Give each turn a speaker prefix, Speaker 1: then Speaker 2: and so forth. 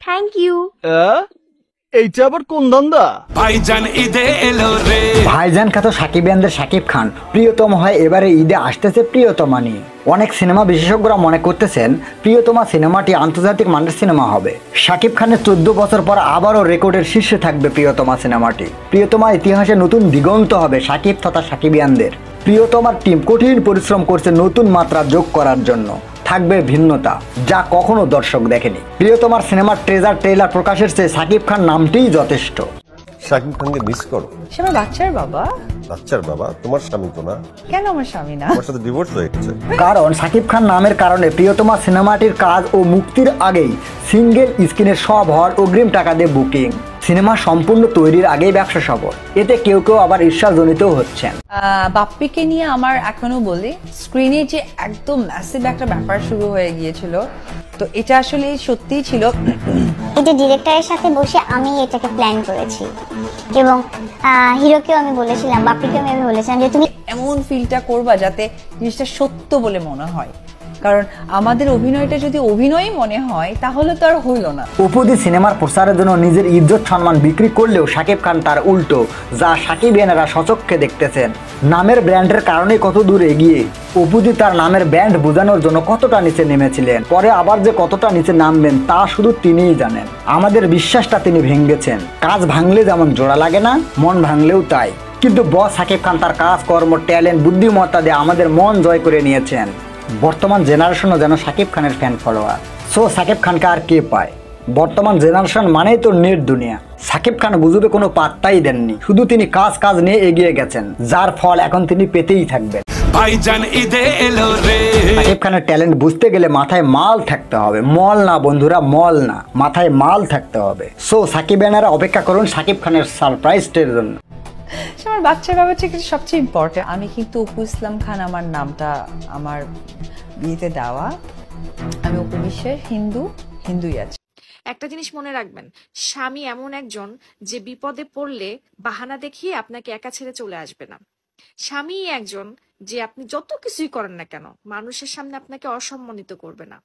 Speaker 1: Thank you
Speaker 2: এইটা আবার কোন ধান্দা
Speaker 3: ভাইজান ঈদে এলো রে।
Speaker 4: ভাইজান খ্যাত সাকিবিয়ানদের সাকিব খান। প্রিয়তম হয় এবারে ঈদে আসতেছে প্রিয়তমা নিয়ে। অনেক সিনেমা বিশেষজ্ঞরা মনে করতেছেন প্রিয়তমা সিনেমাটি আন্তর্জাতিক মানের সিনেমা হবে। সাকিব খানের চোদ্দ বছর পর আবারও রেকর্ডের শীর্ষে থাকবে প্রিয়তমা সিনেমাটি। প্রিয়তমা ইতিহাসে নতুন দিগন্ত হবে সাকিব তথা সাকিবিয়ানদের প্রিয়তমার টিম কঠিন পরিশ্রম করছে নতুন মাত্রা যোগ করার জন্য। থাকবে ভিন্নতা যা কখনো দর্শক দেখেনি। প্রিয়তমার সিনেমার ট্রেজার ট্রেলার প্রকাশের চেয়ে সাকিব খান নামটিই যথেষ্ট।
Speaker 5: সাকিব খানকে মিস করো।
Speaker 6: সে আমার বাচ্চার বাবা?
Speaker 5: বাচ্চার বাবা? তোমার স্বামী তো না?
Speaker 6: কেন আমার স্বামী না?
Speaker 5: তোমার সাথে ডিভোর্স হয়ে গেছে।
Speaker 4: কারণ সাকিব খান নামের কারণে প্রিয়তমা সিনেমাটির কাজ ও মুক্তির আগেই সিঙ্গেল স্ক্রিনের সব হওয়ার অগ্রিম টাকা দিয়ে বুকিং সিনেমা সম্পূর্ণ তৈরির আগেই ব্যবসা সফল। এতে কেউ কেউ আবার ঈর্ষাজনিত হচ্ছেন।
Speaker 6: আহ, বাপ্পিকে নিয়ে আমার এখনও বলি স্ক্রিনে যে একদম ম্যাসিভ একটা ব্যাপার শুরু হয়ে গিয়েছিল তো এটা আসলে সত্যিই ছিল
Speaker 1: এটা ডিরেক্টরের সাথে বসে আমি এটাকে প্ল্যান করেছি। এবং হিরোকেও আমি বলেছিলাম বাপিকেও আমি বলেছিলাম যে তুমি
Speaker 6: এমন ফিলটা করবা যাতে জিনিসটা সত্য বলে মনে হয়। কারণ আমাদের অভিনয়টা যদি অভিনয়ই মনে হয়, তাহলে তো আর হইল না।
Speaker 4: উপদি সিনেমার প্রচারের জন্য নিজের ইজ্জত সম্মান বিক্রি করলেও সাকিব খান তার উল্টো, যা সাকিবিয়ানেরা সচক্ষে দেখতেছেন। নামের ব্র্যান্ডের কারণে কত দূর এগিয়ে অপুদি তার নামের ব্র্যান্ড বোঝানোর জন্য কতটা নিচে নেমেছিলেন, পরে আবার যে কতটা নিচে নামবেন তা শুধু তিনিই জানেন। আমাদের বিশ্বাসটা তিনি ভেঙ্গেছেন। কাজ ভাঙলে যেমন জোড়া লাগে না, মন ভাঙলেও তাই। কিন্তু বস সাকিব খান তার কাজ কর্ম ট্যালেন্ট, বুদ্ধিমত্তা দিয়ে আমাদের মন জয় করে নিয়েছেন। বর্তমান জেনারেশনও যেন সাকিব খানের ফ্যান ফলোয়ার সো সাকিব খানকে আর কে পায়? বর্তমান জেনারেশন মানেই তো নেট দুনিয়া। সাকিব খান গুজবে কোনো পাত্তাই দেননি। শুধু তিনি কাজ কাজ নিয়ে এগিয়ে গেছেন। যার ফল এখন তিনি পেতেই থাকবেন। সাকিব খানের ট্যালেন্ট বুঝতে গেলে মাথায় মাল থাকতে হবে। মল না বন্ধুরা মল না। মাথায় মাল থাকতে হবে। সো সাকিব এনারা অপেক্ষা করুন সাকিব খানের সারপ্রাইজটির জন্য।
Speaker 6: আমার বাচ্চার বাবা থেকে সবচেয়ে ইম্পর্টেন্ট আমি কিন্তু অপু ইসলাম খান আমার নামটা আমার বিয়েতে দেওয়া। আমি অপু বিশ্বের হিন্দু, হিন্দুই আছি।
Speaker 7: একটা জিনিস মনে রাখবেন, স্বামী এমন একজন যে বিপদে পড়লে বাহানা দেখিয়ে আপনাকে একা ছেড়ে চলে আসবে না। স্বামী একজন যে আপনি যত কিছুই করেন না কেন, মানুষের সামনে আপনাকে অসম্মানিত করবে না।